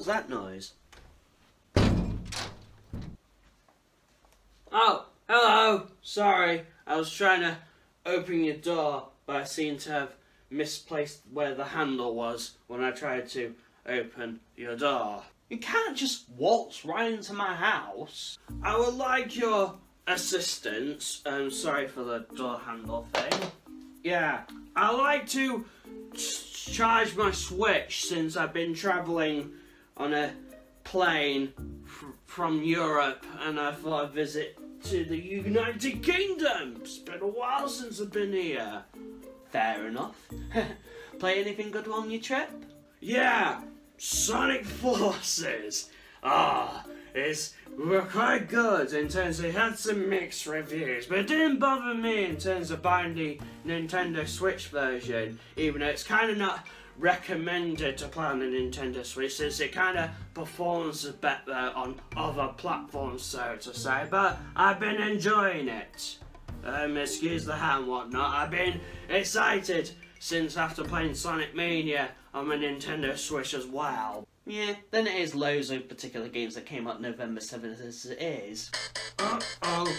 was that noise? Oh, hello. Sorry, I was trying to open your door, but I seem to have misplaced where the handle was when I tried to open your door. You can't just waltz right into my house. I would like your assistance. Um, sorry for the door handle thing. Yeah, I like to charge my Switch since I've been traveling on a plane from Europe, and I thought I'd visit to the United Kingdom. It's been a while since I've been here. Fair enough. Play anything good on your trip? Yeah, Sonic Forces. Ah, it's were quite good in terms of it had some mixed reviews, but it didn't bother me in terms of buying the Nintendo Switch version, even though it's kind of not recommended to play on the Nintendo Switch since it kind of performs better on other platforms, so to say. But I've been enjoying it. Um, excuse the hat and whatnot. I've been excited since after playing Sonic Mania on the Nintendo Switch as well. Yeah, then it is loads of particular games that came out November 7th as it is. Uh oh.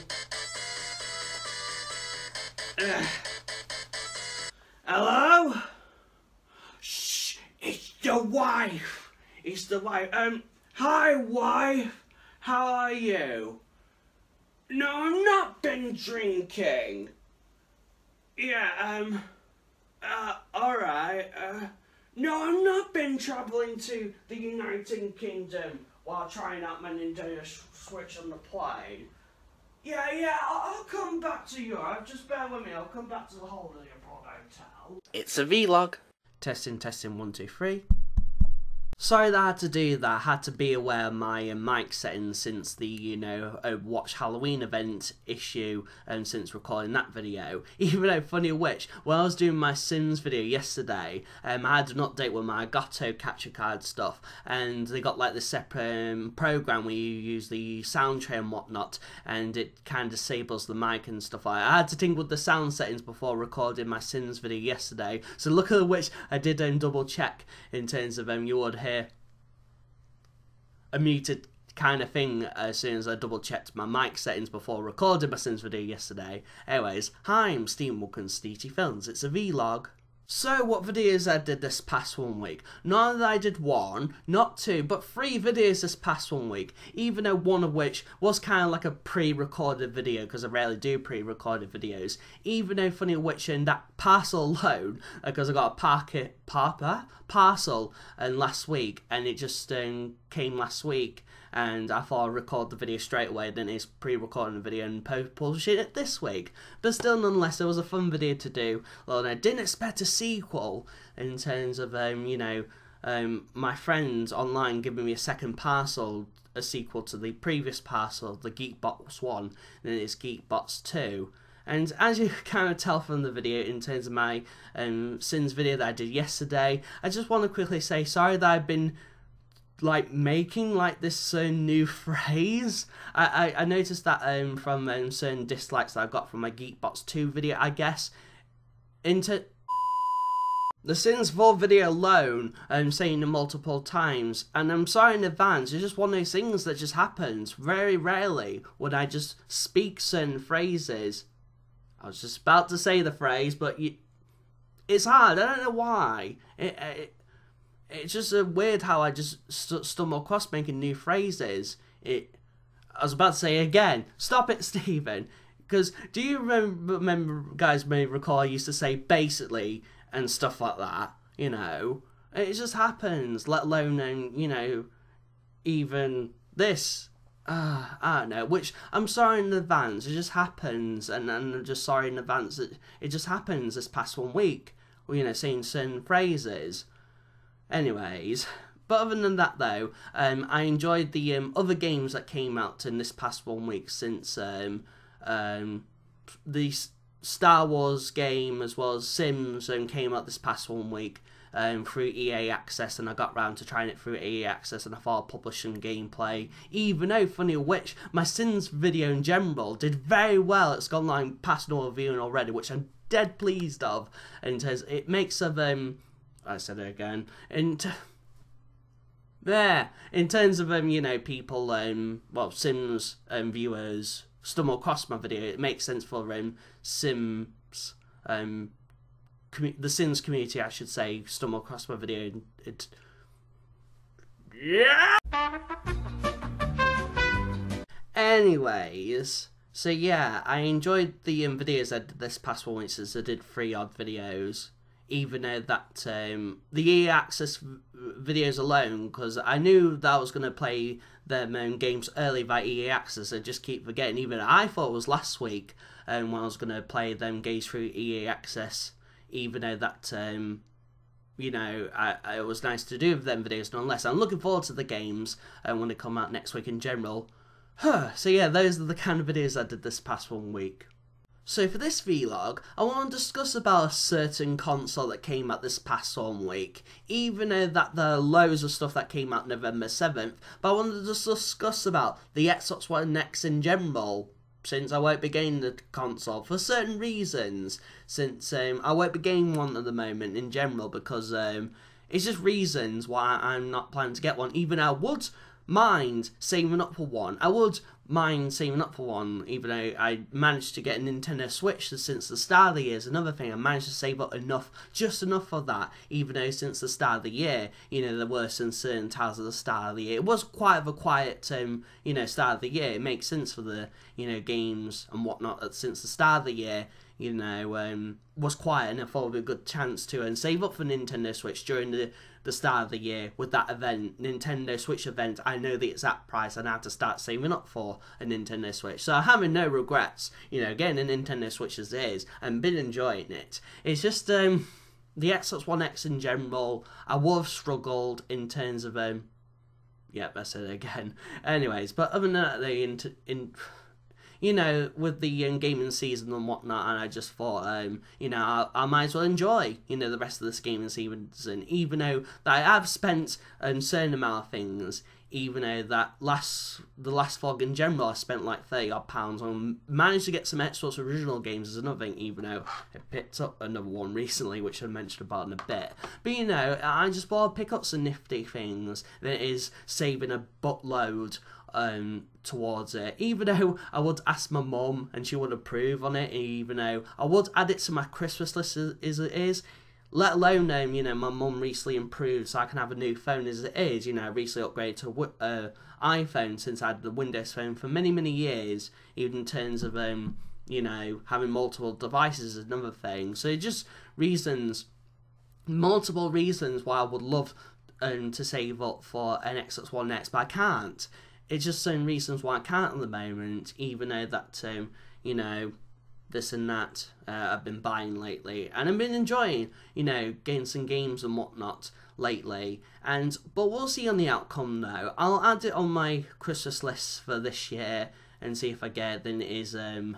Uh. Hello? Shh, the wife. is the wife. Um, hi, wife. How are you? No, I've not been drinking. Yeah, um, uh, alright, uh, no, I've not been travelling to the United Kingdom while trying out my Nintendo S- Switch on the plane. Yeah, yeah, I'll, I'll come back to Europe. Just bear with me. I'll come back to the Holiday Abroad Hotel. It's a vlog. Testing, testing, one, two, three. Sorry that I had to do that. I had to be aware of my uh, mic settings since the, you know, uh, Watch Halloween event issue and since recording that video. Even though, funny which, when I was doing my Sims video yesterday, um, I had an update with my Gato capture card stuff and they got like this separate um, program where you use the sound tray and whatnot and it kind of disables the mic and stuff like. I had to tingle with the sound settings before recording my Sims video yesterday. So look at which I did um, double check in terms of um, you would hear a muted kind of thing as soon as I double checked my mic settings before recording my Sims video yesterday. Anyways, hi, I'm Steam Steety Films. It's a vlog. So, what videos I did this past one week? Not that I did one, not two, but three videos this past one week. Even though one of which was kind of like a pre-recorded video, because I rarely do pre-recorded videos. Even though funny which in that parcel alone, because I got a packet, papa, parcel, and last week, and it just um, came last week and I thought I'd record the video straight away, then it's pre-recording the video and publishing it this week. But still, nonetheless, it was a fun video to do. Although I didn't expect a sequel in terms of, um, you know, um, my friends online giving me a second parcel, a sequel to the previous parcel, the Geekbox 1, then it's Geekbox 2. And as you can kind of tell from the video in terms of my um, Sims video that I did yesterday, I just want to quickly say sorry that I've been like making like this uh, new phrase. I, I, I noticed that um, from um, certain dislikes that I got from my Geekbox 2 video, I guess. Into the Sims 4 video alone, I'm saying it multiple times, and I'm sorry in advance, it's just one of those things that just happens. Very rarely would I just speak certain phrases. I was just about to say the phrase, but you, it's hard. I don't know why. It, it, it's just uh, weird how I just st- stumble across making new phrases. It. I was about to say again. Stop it, Stephen. Because do you remember, remember, guys may recall I used to say basically and stuff like that. You know, it just happens. Let alone, um, you know, even this. Uh, I don't know. Which I'm sorry in advance. It just happens, and, and I'm just sorry in advance that it just happens this past one week. You know, saying certain phrases. Anyways, but other than that though, um, I enjoyed the um, other games that came out in this past one week since um, um, the Star Wars game as well as Sims um, came out this past one week um, through EA Access, and I got round to trying it through EA Access, and I thought I'd publish some gameplay. Even though, funny which, my Sims video in general did very well. It's gone like past normal viewing already, which I'm dead pleased of, and it, has, it makes of um I said it again. And Yeah, in terms of um, you know, people um, well, Sims um, viewers stumble across my video, it makes sense for um, Sims um, the Sims community, I should say, stumble across my video. And it, Yeah! anyways, so yeah, I enjoyed the um, videos I did this past one, which is I did three odd videos. Even though that um, the EA Access videos alone, because I knew that I was going to play them um, games early by EA Access, I just keep forgetting. Even I thought it was last week um, when I was going to play them games through EA Access, even though that um, you know, I, it was nice to do them videos nonetheless. I'm looking forward to the games and when they come out next week in general. Huh, so yeah, those are the kind of videos I did this past one week. So for this vlog, I want to discuss about a certain console that came out this past one week, even though that there are loads of stuff that came out November 7th, but I wanted to discuss about the Xbox One X in general, since I won't be getting the console for certain reasons, since um, I won't be getting one at the moment in general, because um, it's just reasons why I'm not planning to get one, even I would mind saving up for one. I would mind saving up for one, even though I managed to get a Nintendo Switch since the start of the year. Is another thing I managed to save up enough, just enough for that. Even though since the start of the year, you know, there were some certain times at the start of the year. It was quite of a quiet, um, you know, start of the year. It makes sense for the, you know, games and whatnot since the start of the year you know, um, was quiet and I thought it would be a good chance to and save up for Nintendo Switch during the, the start of the year with that event, Nintendo Switch event. I know the exact price and I had to start saving up for a Nintendo Switch. So I'm having no regrets, you know, getting a Nintendo Switch as it is and been enjoying it. It's just um, the Xbox One X in general, I would have struggled in terms of um, yep, I said it again. Anyways, but other than that, the in, in you know, with the um, gaming season and whatnot, and I just thought, um, you know, I, I, might as well enjoy, you know, the rest of this gaming season, even though I have spent a certain amount of things, even though that last, the last vlog in general, I spent like 30 odd pounds on, managed to get some Xbox original games as another thing, even though I picked up another one recently, which I mentioned about in a bit. But, you know, I just thought I'd pick up some nifty things that is saving a buttload um, towards it. Even though I would ask my mum and she would approve on it, even though I would add it to my Christmas list as, it is. Let alone, um, you know, my mum recently improved so I can have a new phone as it is. You know, I recently upgraded to uh, iPhone since I had the Windows phone for many, many years, even in terms of, um, you know, having multiple devices is another thing. So just reasons, multiple reasons why I would love um, to save up for an Xbox One X, but I can't it's just some reasons why I can't at the moment, even though that, um, you know, this and that uh, I've been buying lately. And I've been enjoying, you know, getting some games and whatnot lately. And But we'll see on the outcome though. I'll add it on my Christmas list for this year and see if I get. Then it is. Um,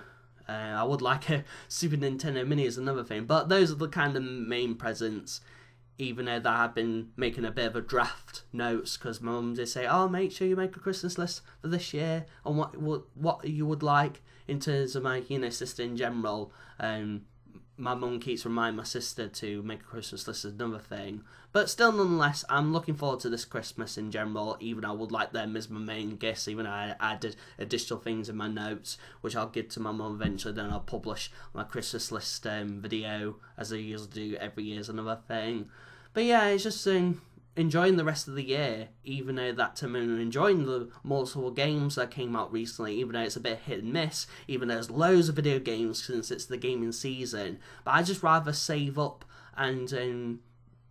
uh, I would like a Super Nintendo Mini as another thing, but those are the kind of main presents even though that I've been making a bit of a draft notes because my mum did say, "Oh, make sure you make a Christmas list for this year on what what what you would like in terms of my you know sister in general." Um, my mum keeps reminding my sister to make a Christmas list as another thing, but still, nonetheless, I'm looking forward to this Christmas in general. Even I would like them as my main guests. Even I added additional things in my notes, which I'll give to my mum eventually. Then I'll publish my Christmas list um, video as I usually do every year is another thing. But yeah, it's just um, enjoying the rest of the year, even though that time I'm enjoying the multiple games that came out recently, even though it's a bit hit and miss, even though there's loads of video games since it's the gaming season. But I just rather save up and um,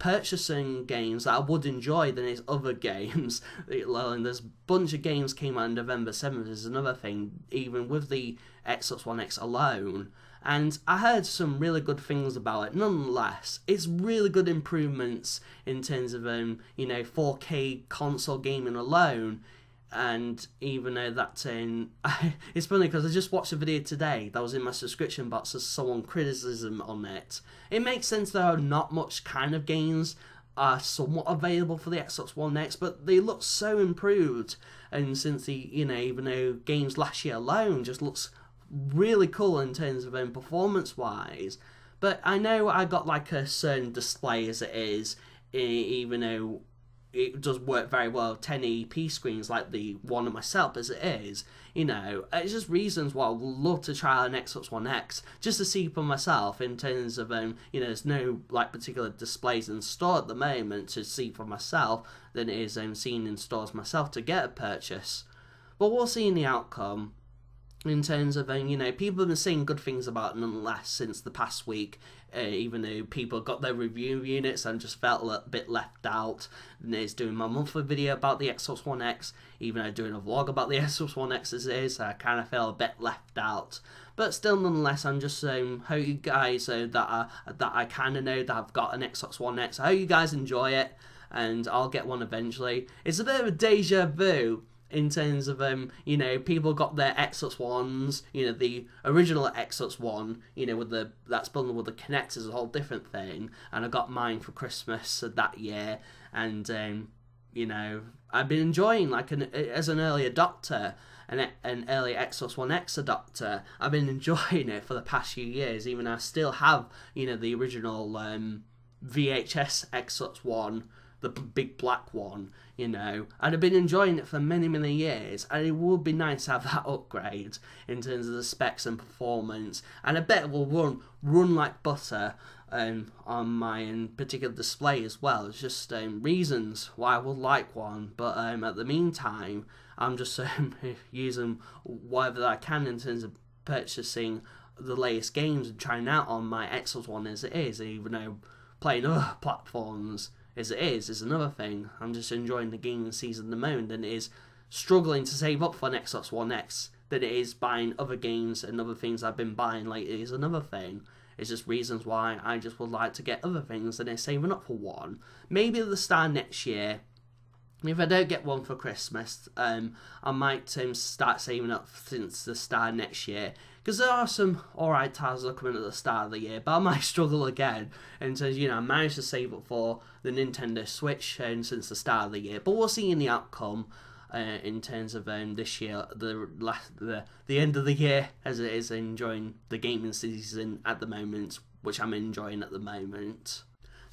purchasing games that I would enjoy than it's other games. and there's a bunch of games came out on November 7th is another thing, even with the Xbox One X alone and I heard some really good things about it. Nonetheless, it's really good improvements in terms of um, you know 4K console gaming alone. And even though that's in, it's funny because I just watched a video today that was in my subscription box as someone criticism on it. It makes sense are not much kind of games are somewhat available for the Xbox One X, but they look so improved. And since the you know even though games last year alone just looks really cool in terms of um, performance wise. But I know I got like a certain display as it is, even though it does work very well 1080p screens like the one of myself as it is you know. It's just reasons why i would love to try an xbox one x just to see for myself in terms of um you know there's no like particular displays in store at the moment to see for myself than it is um seeing in stores myself to get a purchase. But we'll see in the outcome in terms of um, you know people have been saying good things about nonetheless since the past week uh, even though people got their review units and just felt a bit left out. And it's doing my monthly video about the Xbox One X even though doing a vlog about the Xbox One X as is I kind of feel a bit left out. But still nonetheless I'm just saying um, how you guys uh, that I, that I kind of know that I've got an Xbox One X. I hope you guys enjoy it and I'll get one eventually. It's a bit of a deja vu in terms of um, you know, people got their Xbox ones, you know, the original Xbox one, you know, with the that's bundled with the Kinect is a whole different thing, and I got mine for Christmas that year, and um, you know, I've been enjoying like an as an early adopter. An, an early Xbox One X adopter. I've been enjoying it for the past few years. Even I still have, you know, the original um, VHS Xbox One the big black one, you know. And I've been enjoying it for many, many years, and it would be nice to have that upgrade in terms of the specs and performance. And I bet it will run run like butter um, on my um, particular display as well. It's just um, reasons why I would like one, but um, at the meantime, I'm just um, using whatever I can in terms of purchasing the latest games and trying out on my Xbox One as it is, even though playing other platforms as it is is another thing. I'm just enjoying the gaming season the moment than it is struggling to save up for an Xbox One X than it is buying other games and other things I've been buying lately is another thing. It's just reasons why I just would like to get other things than it's saving up for one. Maybe the start next year, if I don't get one for Christmas, um, I might um, start saving up since the start next year because there are some alright titles that come in at the start of the year, but I might struggle again. And so, you know, I managed to save up for the Nintendo Switch um, since the start of the year, but we'll see in the outcome. Uh, in terms of um, this year, the last the the end of the year, as it is enjoying the gaming season at the moment, which I'm enjoying at the moment.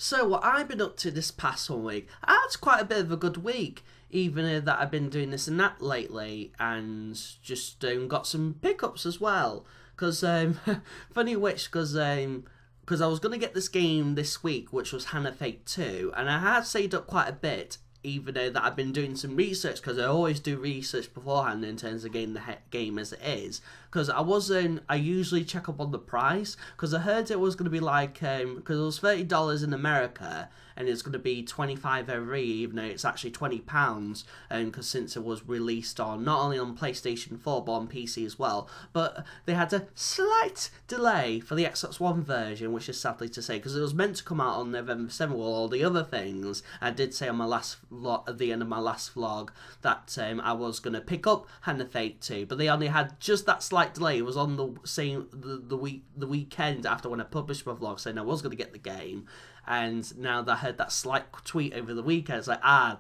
So what I've been up to this past one week, I had quite a bit of a good week even though that I've been doing this and that lately, and just um, got some pickups as well. Because um, funny which, because um, because I was gonna get this game this week, which was Hand of Fate Two, and I had saved up quite a bit, even though that I've been doing some research because I always do research beforehand in terms of getting the game as it is. Because I wasn't, I usually check up on the price because I heard it was going to be like, um because it was thirty dollars in America and it's going to be twenty five every, even though it's actually twenty pounds. And um, because since it was released on not only on PlayStation Four but on PC as well, but they had a slight delay for the Xbox One version, which is sadly to say because it was meant to come out on November seventh. Well, all the other things I did say on my last vlog, at the end of my last vlog that um, I was going to pick up Hand of Fate 2, but they only had just that slight delay. It was on the same the, the week the weekend after when I published my vlog saying I was going to get the game, and now that I heard that slight tweet over the weekend, it's like ah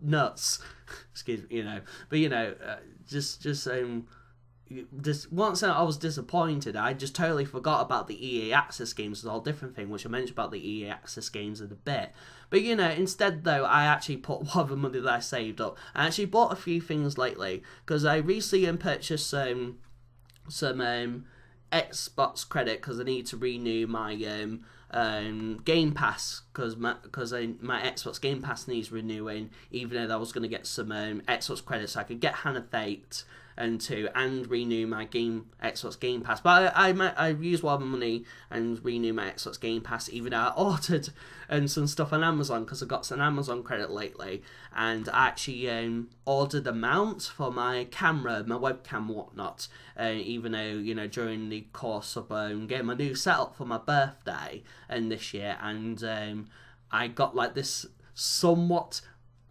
nuts, excuse me, you know. But you know, uh, just just um just once I was disappointed, I just totally forgot about the EA Access games. It's a whole different thing, which I mentioned about the EA Access games in a bit. But you know, instead though, I actually put the money that I saved up. I actually bought a few things lately because I recently purchased um, some um, Xbox credit because I need to renew my um, um, Game Pass because my because my Xbox Game Pass needs renewing. Even though I was going to get some um, Xbox credits, so I could get Hand of Fate and to and renew my game Xbox Game Pass. But I I I used one money and renew my Xbox Game Pass. Even though I ordered and some stuff on Amazon because I got some Amazon credit lately, and I actually um, ordered a mount for my camera, my webcam, whatnot. Uh, even though you know during the course of um, getting my new setup for my birthday and this year, and um, I got like this somewhat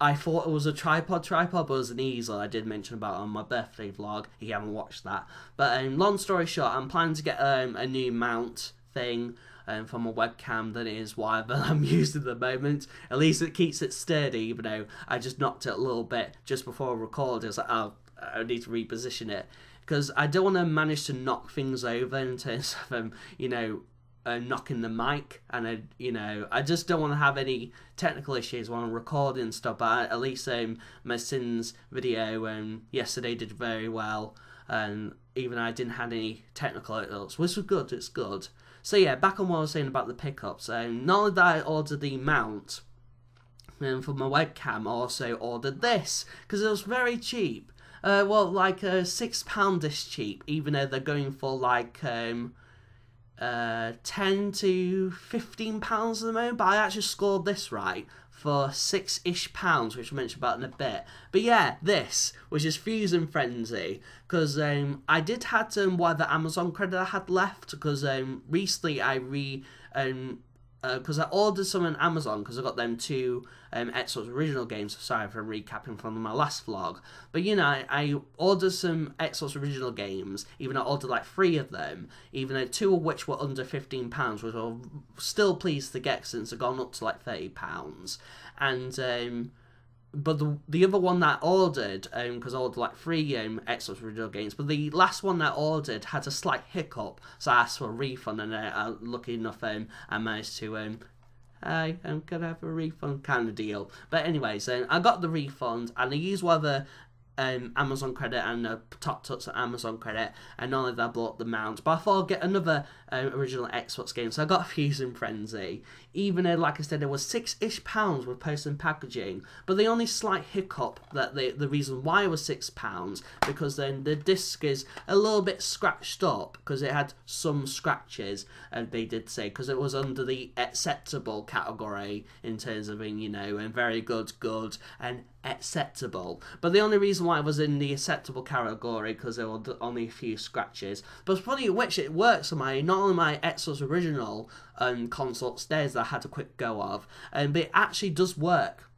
I thought it was a tripod. Tripod but it was an easel. I did mention about on my birthday vlog. If you haven't watched that, but um, long story short, I'm planning to get um, a new mount thing um, for my webcam than it is whatever I'm using at the moment. At least it keeps it sturdy, even though I just knocked it a little bit just before I recorded. I was like, oh, I need to reposition it because I don't want to manage to knock things over in terms of um, you know knocking the mic, and I, you know, I just don't want to have any technical issues when I'm recording stuff. But at least um, my Sims video um, yesterday did very well, and even I didn't have any technical hiccups, which was good. It's good. So yeah, back on what I was saying about the pickups. Um, not only did I order the mount um, for my webcam, I also ordered this because it was very cheap. Uh, well, like uh, six pound is cheap, even though they're going for like um, uh, 10 to 15 pounds at the moment, but I actually scored this right for six ish pounds, which I'll mention about in a bit. But yeah, this, which is Fusion Frenzy, because um, I did had um, why the Amazon credit I had left, because um, recently I re. Um, because uh, I ordered some on Amazon because I got them two um, Xbox original games. Sorry for recapping from my last vlog, but you know I, I ordered some Xbox original games. Even I ordered like three of them, even though two of which were under fifteen pounds, which I'm still pleased to get since they've gone up to like thirty pounds. And um, but the the other one that I ordered, because um, I ordered like three um, Xbox original games, but the last one that I ordered had a slight hiccup, so I asked for a refund, and uh, uh, lucky enough, um, I managed to um, I am gonna have a refund kind of deal. But anyways, um, I got the refund and I used the um, Amazon credit and a top tuts Amazon credit, and not only that I bought the mount, but I thought I'd get another um, original Xbox game, so I got Fusion Frenzy. Even though, like I said, it was six-ish pounds with post and packaging, but the only slight hiccup that the the reason why it was six pounds because then the disc is a little bit scratched up because it had some scratches, and they did say because it was under the acceptable category in terms of being you know and very good, good, and acceptable. But the only reason why it was in the acceptable category because there were only a few scratches. But funny which it works on my not only my Xbox original um, console upstairs that I had a quick go of, um, but it actually does work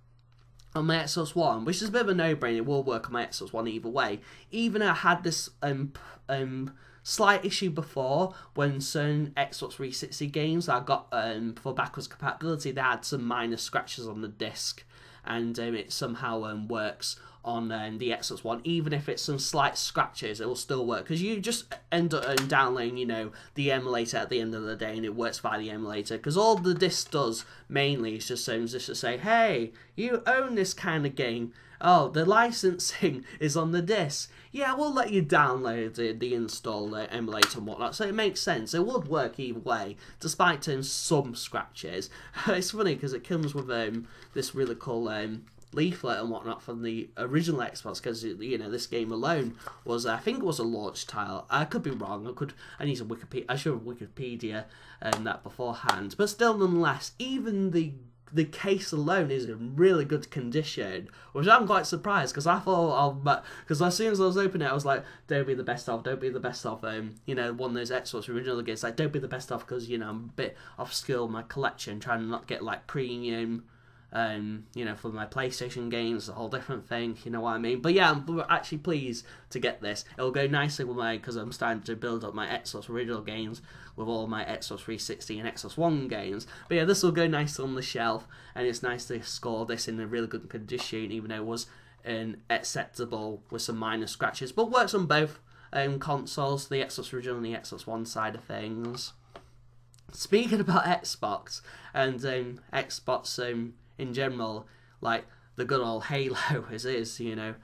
on my Xbox One, which is a bit of a no-brainer. It will work on my Xbox One either way. Even I had this um um slight issue before when certain Xbox 360 games I got um, for backwards compatibility, they had some minor scratches on the disc and um, it somehow um, works on um, the Xbox One, even if it's some slight scratches, it will still work because you just end up um, downloading, you know, the emulator at the end of the day, and it works via the emulator. Because all the disc does mainly is just um, just to say, hey, you own this kind of game. Oh, the licensing is on the disc. Yeah, we'll let you download the, the install the emulator and whatnot. So it makes sense. It would work either way, despite um, some scratches. it's funny because it comes with um, this really cool um, leaflet and whatnot from the original Xbox because you know this game alone was I think it was a launch title. I could be wrong. I could I need some Wikipedia. I should have Wikipedia um, that beforehand. But still, nonetheless, even the the case alone is in really good condition, which I'm quite surprised because I thought I'll because as soon as I was opening it, I was like, "Don't be the best of, don't be the best of." Um, you know, one of those Xbox original games, like, "Don't be the best of," because you know I'm a bit off skill my collection, trying to not get like premium um, you know, for my PlayStation games, a whole different thing. You know what I mean? But yeah, I'm actually pleased to get this. It'll go nicely with my because I'm starting to build up my Xbox original games with all my Xbox 360 and Xbox One games. But yeah, this will go nice on the shelf, and it's nice to score this in a really good condition, even though it was an acceptable with some minor scratches, but works on both um, consoles, the Xbox original and the Xbox One side of things. Speaking about Xbox and um, Xbox um, in general, like the good old Halo as is, you know,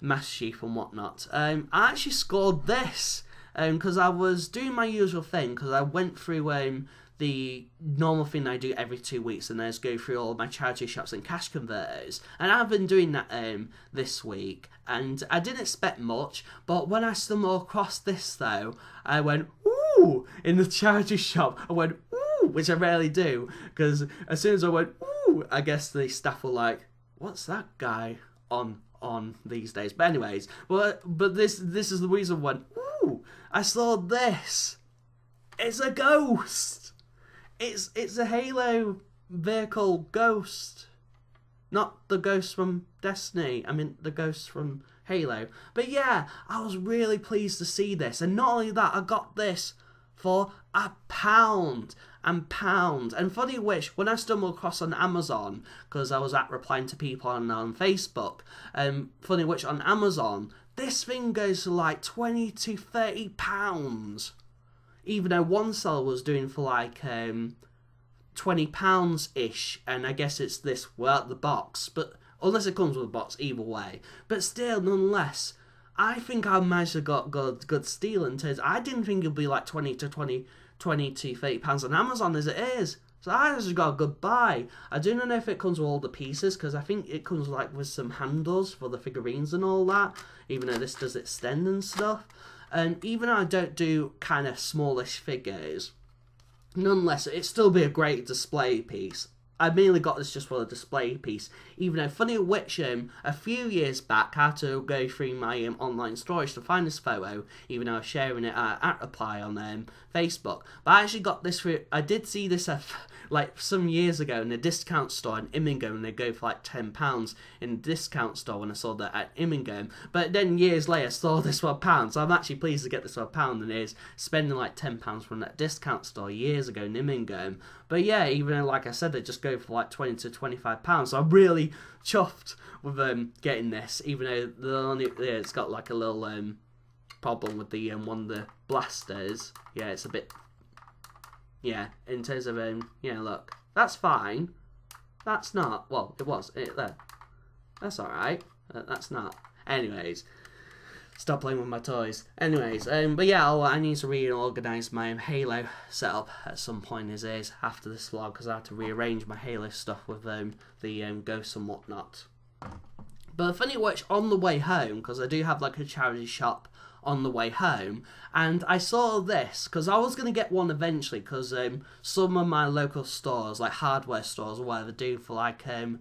Master Chief and whatnot. Um, I actually scored this because um, I was doing my usual thing because I went through um, the normal thing I do every two weeks and then just go through all my charity shops and cash converters. And I've been doing that um, this week and I didn't expect much, but when I stumbled across this though, I went, ooh, in the charity shop. I went, ooh, which I rarely do because as soon as I went, ooh, I guess the staff were like, "What's that guy on on these days?" But anyways, well, uh, but this this is the reason when ooh, I saw this. It's a ghost. It's it's a Halo vehicle ghost, not the ghost from Destiny. I mean the ghost from Halo. But yeah, I was really pleased to see this, and not only that, I got this for a pound and pound. And funny which, when I stumbled across on Amazon, because I was at replying to people on, on Facebook, um, funny which on Amazon, this thing goes to like 20 to 30 pounds. even though one seller was doing for like um, twenty pounds ish, and I guess it's this without the box, but unless it comes with a box, either way. But still, nonetheless, I think I managed to got good good steal in terms. I didn't think it'd be like twenty to 20, 20 to thirty pounds on Amazon as it is. So I just got a good buy. I do not know if it comes with all the pieces because I think it comes like with some handles for the figurines and all that. Even though this does extend and stuff, and even though I don't do kind of smallish figures, nonetheless it'd still be a great display piece. I mainly got this just for the display piece. Even though, funny which, um, a few years back, had to go through my um, online storage to find this photo, even though I was sharing it uh, at Reply on um, Facebook. But I actually got this through, I did see this uh, like some years ago in a discount store in Immingham, and they go for like £10 in a discount store when I saw that at Immingham. But then years later, I saw this for a pound, so I'm actually pleased to get this for a pound than is spending like £10 from that discount store years ago in Immingham. But yeah, even though, like I said, they just go for like 20 to 25 pounds. So I'm really chuffed with um, getting this, even though the only, yeah, it's got like a little um, problem with the um, one of the blasters. Yeah, it's a bit, yeah, in terms of, um, yeah, look, that's fine. That's not, well, it was, it, there. That's alright. Uh, that's not. Anyways, stop playing with my toys. Anyways, um, but yeah, I'll, i need to reorganize my Halo setup at some point as is after this vlog because I had to rearrange my Halo stuff with um, the um, ghosts and whatnot. But funny which, on the way home, because I do have like a charity shop on the way home, and I saw this because I was gonna get one eventually because um, some of my local stores, like hardware stores or whatever, do for like um,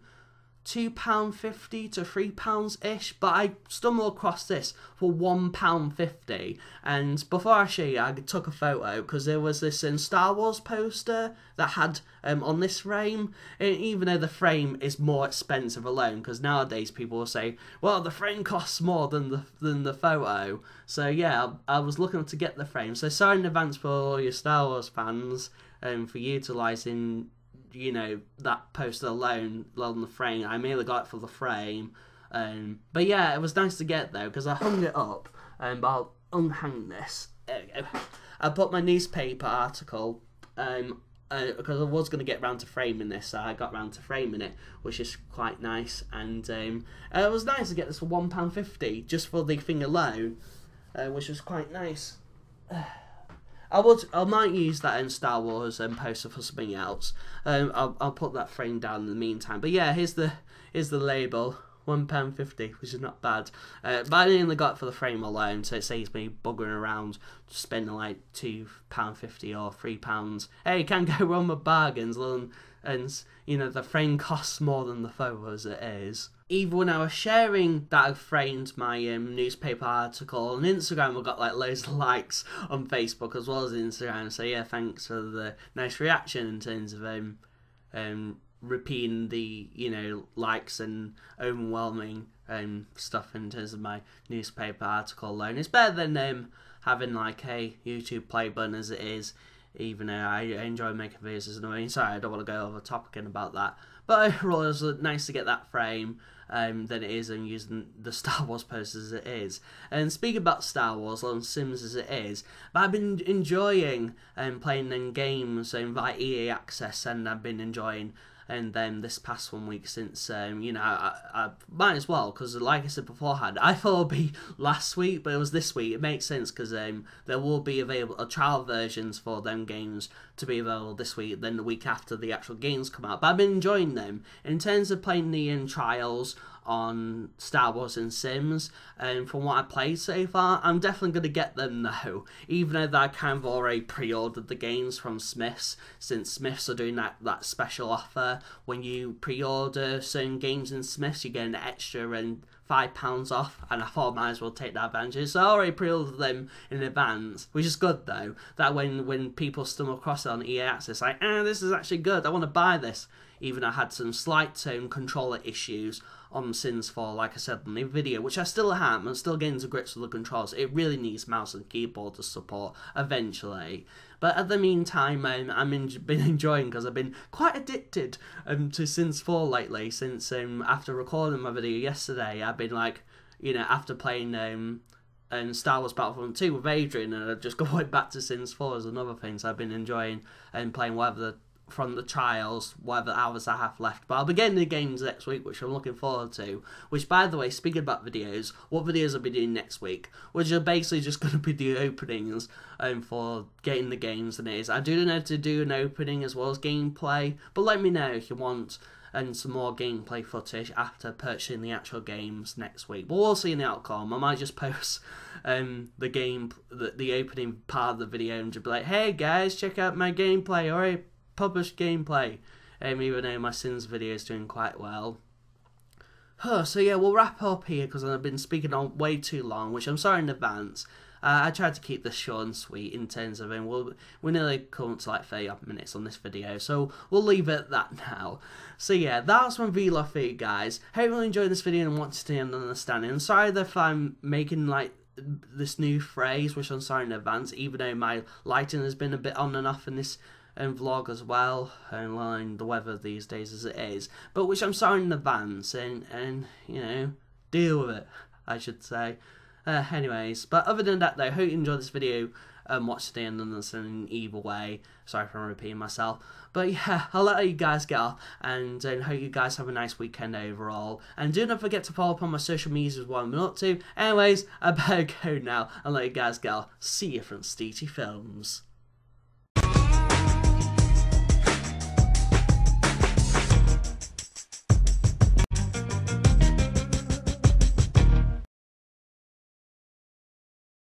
£2.50 to £3 ish, but I stumbled across this for £1.50. And before I show you, I took a photo because there was this in Star Wars poster that had um, on this frame, and even though the frame is more expensive alone, because nowadays people will say, well, the frame costs more than the, than the photo. So yeah, I, I was looking to get the frame. So sorry in advance for all your Star Wars fans um, for utilising you know that poster alone on the frame. I merely got it for the frame. Um, but yeah, it was nice to get though because I hung it up. Um, but I'll unhang this. I put my newspaper article um, uh, because I was going to get round to framing this, so I got round to framing it, which is quite nice. And um, uh, it was nice to get this for one pound fifty just for the thing alone, uh, which was quite nice. I would, I might use that in Star Wars and um, poster for something else. Um, I'll, I'll put that frame down in the meantime. But yeah, here's the, here's the label. One pound fifty, which is not bad. Uh, but I only got it for the frame alone, so it saves me buggering around spending like two pound fifty or three pounds. Hey, you can go wrong with bargains, and, and you know the frame costs more than the photo as it is even when I was sharing that I framed my um, newspaper article on Instagram, I got like loads of likes on Facebook as well as Instagram. So yeah, thanks for the nice reaction in terms of um, um repeating the you know likes and overwhelming um stuff in terms of my newspaper article alone. It's better than um having like a YouTube play button as it is. Even though I enjoy making videos as annoying. Sorry, I don't want to go over topic about that. But overall, it was nice to get that frame um, than it is and using the Star Wars posters as it is. And speaking about Star Wars on Sims as it is, but I've been enjoying um, playing in games um, via EA Access and I've been enjoying and then this past one week since um, you know I, I might as well because like I said beforehand I thought it'd be last week but it was this week. It makes sense because um, there will be available uh, trial versions for them games to be available this week then the week after the actual games come out. But I've been enjoying them. In terms of playing the in trials on Star Wars and Sims, and from what I played so far, I'm definitely going to get them though, even though I kind of already pre-ordered the games from Smiths, since Smiths are doing that, that special offer. When you pre-order certain games in Smiths, you get an extra and five pounds off, and I thought I might as well take that advantage. So I already pre-ordered them in advance, which is good though. That when when people stumble across it on EA Access, like, ah, this is actually good. I want to buy this. Even I had some slight tone controller issues on Sims 4, like I said in the video, which I still have. I'm still getting to grips with the controls. It really needs mouse and keyboard to support eventually. But at the meantime, um, en been enjoying because I've been quite addicted um, to Sims 4 lately. Since um, after recording my video yesterday, I've been like, you know, after playing um, and Star Wars Battlefront 2 with Adrian, and I've just going back to Sims 4 as another thing. So I've been enjoying and playing whatever the, from the trials, whatever hours I have left. But I'll be getting the games next week, which I'm looking forward to. Which, by the way, speaking about videos, what videos I'll be doing next week, which are basically just going to be the openings um, for getting the games and it is. I do know to do an opening as well as gameplay, but let me know if you want and some more gameplay footage after purchasing the actual games next week. But we'll see in the outcome. I might just post um, the game, the, the opening part of the video, and just be like, "Hey guys, check out my gameplay or a published gameplay." Um, even though my Sims video is doing quite well. Huh, so yeah, we'll wrap up here because I've been speaking on way too long, which I'm sorry in advance. Uh, I tried to keep this short and sweet in terms of, and we'll, we're nearly come to like 30 minutes on this video, so we'll leave it at that now. So yeah, that's my vlog for you guys. Hope you enjoyed this video and want to stay and understanding. I'm sorry if I'm making like this new phrase, which I'm sorry in advance, even though my lighting has been a bit on and off in this um, vlog as well, and line the weather these days as it is, but which I'm sorry in advance, and, and you know, deal with it, I should say. Uh, anyways, but other than that though, hope you enjoyed this video and um, watched the end and an evil way. Sorry for repeating myself. But yeah, I'll let you guys get off and, and hope you guys have a nice weekend overall. And do not forget to follow up on my social medias as what I'm up to. Anyways, I better go now and let you guys go. See you from Steety Films.